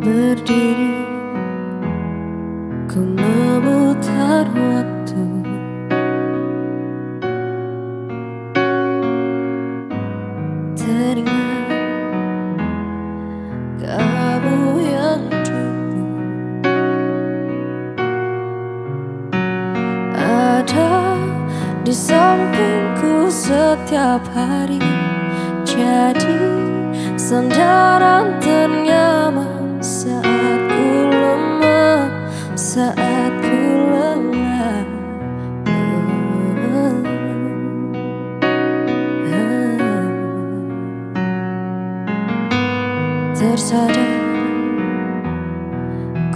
berdiri. Ku memutar waktu. Teringat kamu yang dulu. Ada di sampingku setiap hari Jadi sandaran ternyaman saat ku lemah Saat ku lelah Tersadar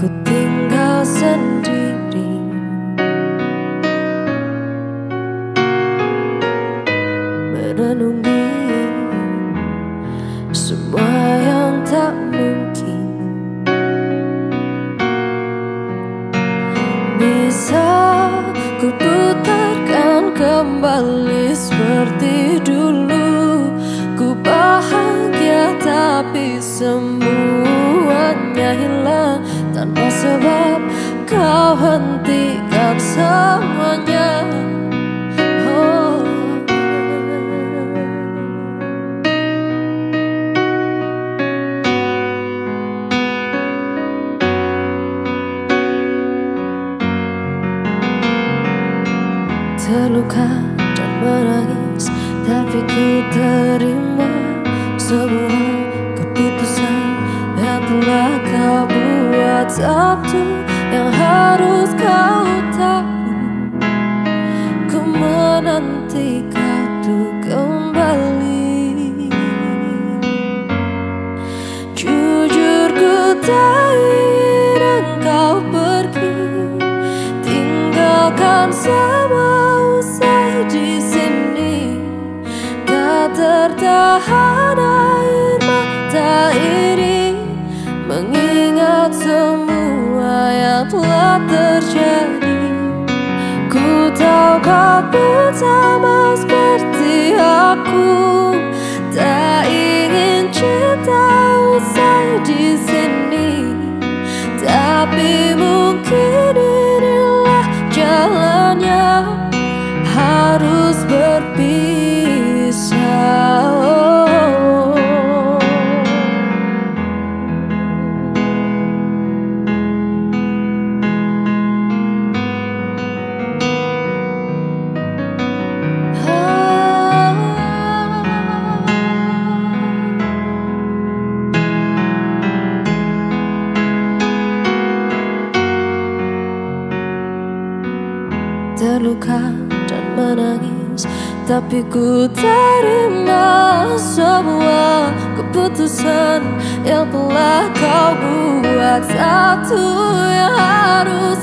ku tinggal sendiri. Merenungi Bisa ku putarkan kembali seperti dulu. Ku bahagia tapi semuanya hilang Tanpa sebab kau hentikan semuanya Terluka dan menangis Tapi ku terima semua keputusan Yang telah kau buat. Satu yang harus kau tahu Ku menanti kau tuh kembali. Jujur ku ingin engkau pergi Tinggalkan semua tertahan air mata ini Mengingat semua yang telah terjadi. Ku tahu kau pun sama seperti aku Tak ingin cinta usai di Terluka dan menangis. Tapi ku terima semua keputusan Yang telah kau buat. Satu yang harus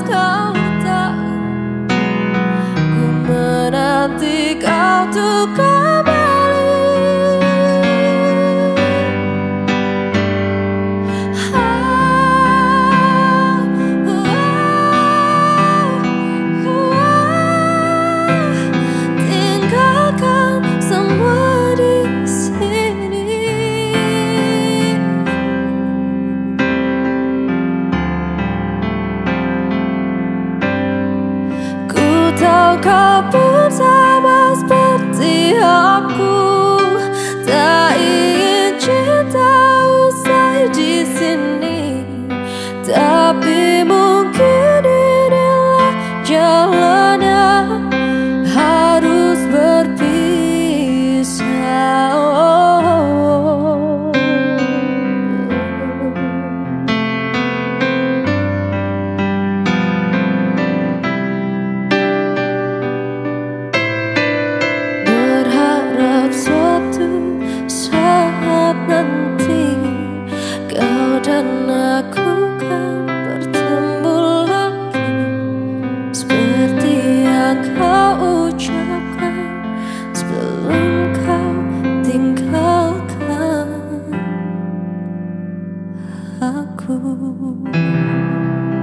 You.